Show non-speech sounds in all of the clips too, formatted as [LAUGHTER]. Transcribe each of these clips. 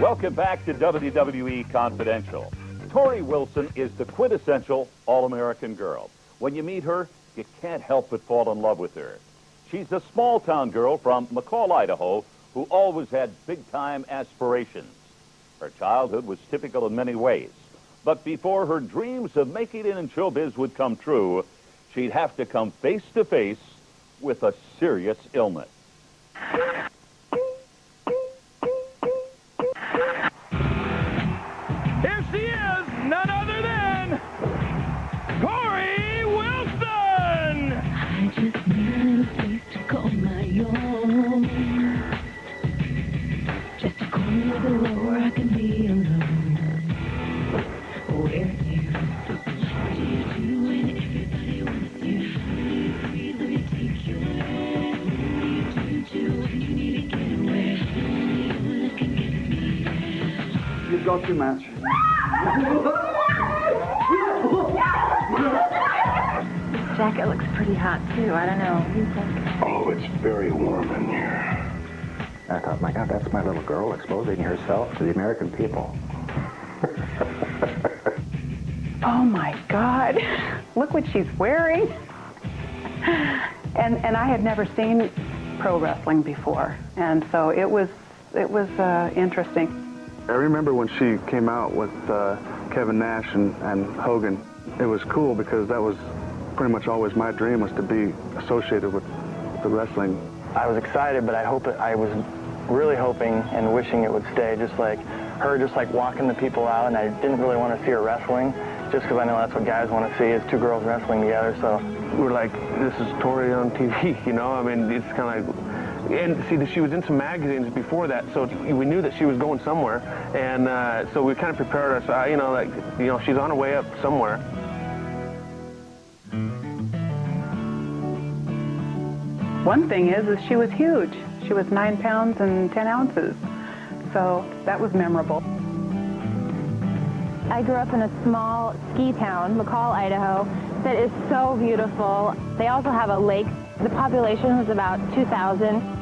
Welcome back to WWE Confidential. Torrie Wilson is the quintessential All-American girl. When you meet her, you can't help but fall in love with her. She's a small-town girl from McCall, Idaho, who always had big-time aspirations. Her childhood was typical in many ways. But before her dreams of making it in showbiz would come true, she'd have to come face to face with a serious illness. Me. You've got match. jacket looks pretty hot too. I don't know. What do you think? Oh, it's very warm in here. I thought, my God, that's my little girl exposing herself to the American people. [LAUGHS] Oh my God! Look what she's wearing. And and I had never seen pro wrestling before, and so it was it was uh, interesting. I remember when she came out with uh, Kevin Nash and, and Hogan. It was cool because that was pretty much always my dream was to be associated with the wrestling. I was excited, but I hope it, I was really hoping and wishing it would stay just like her, just like walking the people out, and I didn't really want to see her wrestling, just because I know that's what guys want to see is two girls wrestling together. So we're like, this is Torrie on TV, [LAUGHS] you know? I mean, it's kind of like, and see, that she was in some magazines before that, so we knew that she was going somewhere, and uh, so we kind of prepared us, uh, you know, like, you know, she's on her way up somewhere. One thing is, is she was huge. She was nine pounds and ten ounces, so that was memorable. I grew up in a small ski town, McCall, Idaho, that is so beautiful. They also have a lake. The population was about 2,000.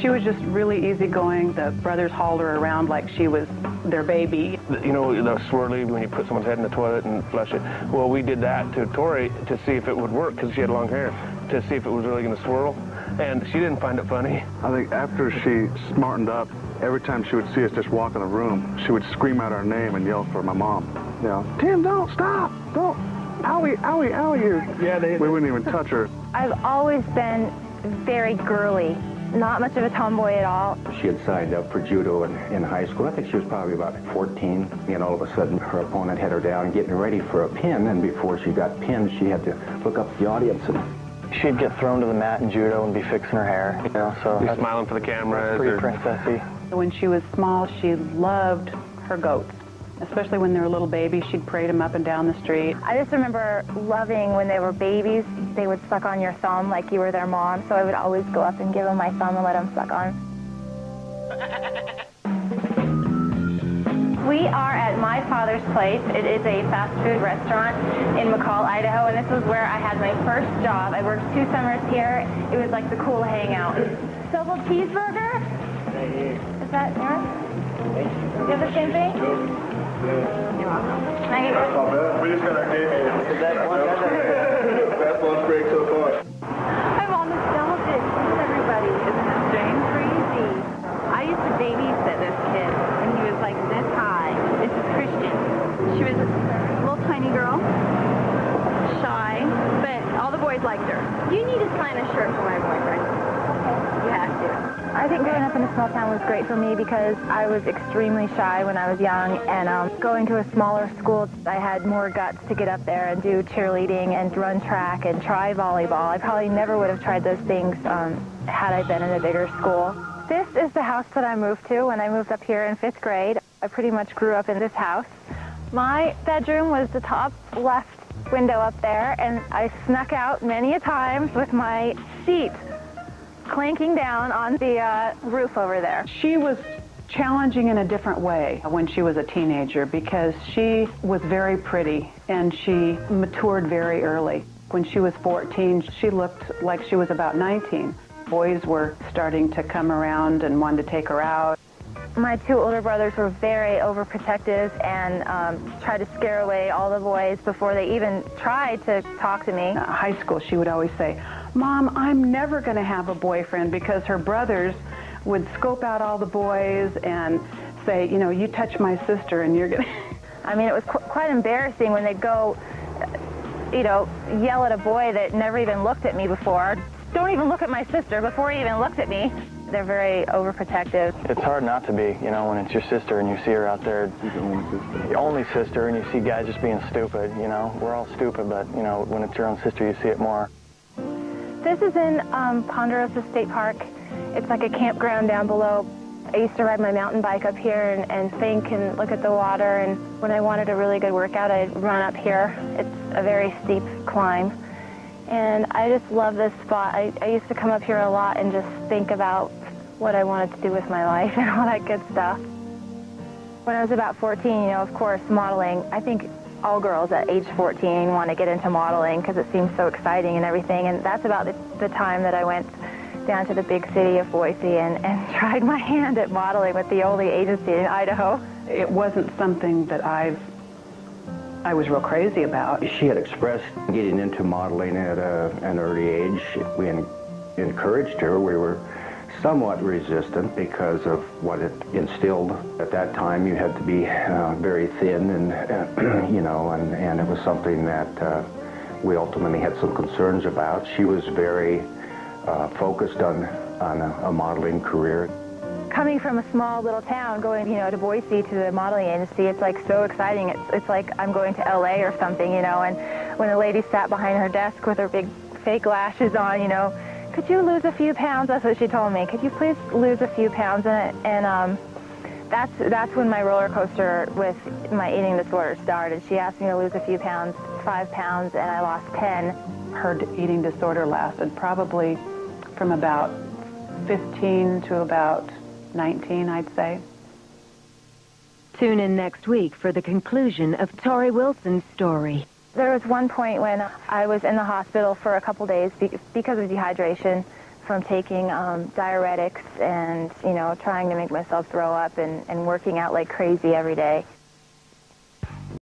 She was just really easygoing. The brothers hauled her around like she was their baby. You know, the swirly when you put someone's head in the toilet and flush it. Well, we did that to Torrie to see if it would work because she had long hair, to see if it was really going to swirl. And she didn't find it funny. I think after she smartened up, every time she would see us just walk in the room, she would scream out our name and yell for my mom. You know, Tim, don't stop, don't, owie, owie, owie. Yeah, they. We wouldn't even touch her. I've always been very girly, not much of a tomboy at all. She had signed up for judo in, in high school. I think she was probably about 14. And all of a sudden, her opponent had her down getting ready for a pin. And before she got pinned, she had to look up the audience and she'd get thrown to the mat in judo and be fixing her hair, you know, so. Be smiling for the cameras. Pretty or- princessy. When she was small, she loved her goats. Especially when they were little babies, she'd parade them up and down the street. I just remember loving when they were babies, they would suck on your thumb like you were their mom, so I would always go up and give them my thumb and let them suck on. We are at My Father's Place. It is a fast food restaurant in McCall, Idaho, and this was where I had my first job. I worked two summers here. It was like the cool hangout. Double cheeseburger? Is that yours? You have the same thing? I'm everybody. Isn't this crazy? I used to babysit this kid, and he was like this high. This is Christian. She was a little tiny girl, shy, but all the boys liked her. You need to sign a shirt for my boyfriend. You have to. I think growing up in a small town was great for me because I was extremely shy when I was young, and um, going to a smaller school, I had more guts to get up there and do cheerleading and run track and try volleyball. I probably never would have tried those things um, had I been in a bigger school. This is the house that I moved to when I moved up here in fifth grade. I pretty much grew up in this house. My bedroom was the top left window up there, and I snuck out many a times with my seat clanking down on the uh, roof over there. She was challenging in a different way when she was a teenager because she was very pretty and she matured very early. When she was 14, she looked like she was about 19. Boys were starting to come around and wanted to take her out. My two older brothers were very overprotective and um, tried to scare away all the boys before they even tried to talk to me. In high school, she would always say, Mom, I'm never going to have a boyfriend because her brothers would scope out all the boys and say, you know, you touch my sister and you're going [LAUGHS] to... I mean, it was qu- quite embarrassing when they'd go, uh, you know, yell at a boy that never even looked at me before. Don't even look at my sister before he even looked at me. They're very overprotective. It's hard not to be, you know, when it's your sister and you see her out there, your only sister, and you see guys just being stupid, you know. We're all stupid, but, you know, when it's your own sister, you see it more. This is in um, Ponderosa State Park. It's like a campground down below. I used to ride my mountain bike up here and, and think and look at the water. And when I wanted a really good workout, I'd run up here. It's a very steep climb. And I just love this spot. I, I used to come up here a lot and just think about what I wanted to do with my [LAUGHS] life and all that good stuff. When I was about 14, you know, of course, modeling, I think all girls at age 14 want to get into modeling because it seems so exciting and everything. And that's about the, the time that I went down to the big city of Boise and, and [LAUGHS] tried my hand at modeling with the only agency in Idaho. It wasn't something that I've I was real crazy about. She had expressed getting into modeling at a, an early age. We en- encouraged her. We were somewhat resistant because of what it instilled. At that time, you had to be uh, very thin, and uh, [CLEARS THROAT] you know, and, and it was something that uh, we ultimately had some concerns about. She was very uh, focused on on a, a modeling career. Coming from a small little town, going you know to Boise to the modeling agency, it's like so exciting. It's it's like I'm going to LA or something, you know. And when the lady sat behind her desk with her big fake lashes on, you know, could you lose a few pounds? That's what she told me. Could you please lose a few pounds? And, and um, that's that's when my roller coaster with my eating disorder started. She asked me to lose a few pounds, five pounds, and I lost 10. Her eating disorder lasted probably from about 15 to about 19, I'd say. Tune in next week for the conclusion of Torrie Wilson's story. There was one point when I was in the hospital for a couple days because of dehydration from taking um, diuretics and, you know, trying to make myself throw up and, and working out like crazy every day.